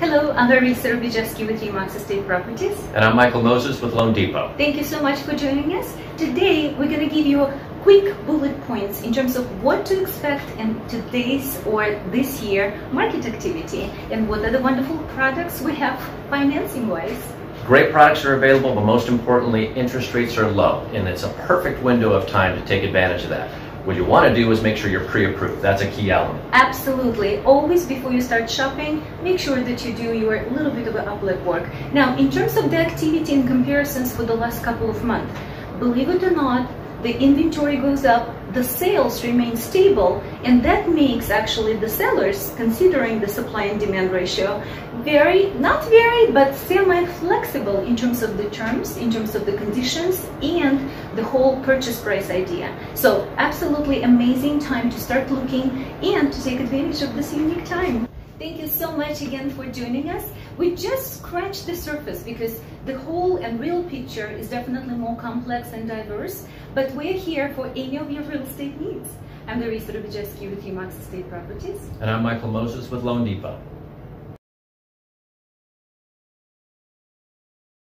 Hello, I'm Larissa Rubijevsky with Remax Estate Properties. And I'm Michael Moses with Loan Depot. Thank you so much for joining us. Today, we're going to give you quick bullet points in terms of what to expect in today's or this year market activity and what are the wonderful products we have financing wise. Great products are available, but most importantly, interest rates are low, and it's a perfect window of time to take advantage of that. What you want to do is make sure you're pre-approved. That's a key element. Absolutely. Always before you start shopping, make sure that you do your little bit of uplet work. Now, in terms of the activity and comparisons for the last couple of months, believe it or not, the inventory goes up, the sales remain stable, and that makes actually the sellers, considering the supply and demand ratio, very, not very, but semi-flexible in terms of the terms, in terms of the conditions, and the whole purchase price idea. So absolutely amazing time to start looking and to take advantage of this unique time. Thank you so much again for joining us. We just scratched the surface because the whole and real picture is definitely more complex and diverse, but we're here for any of your real estate needs. I'm Larissa Rubijevsky with Remax Estate Properties. And I'm Michael Moses with Loan Depot.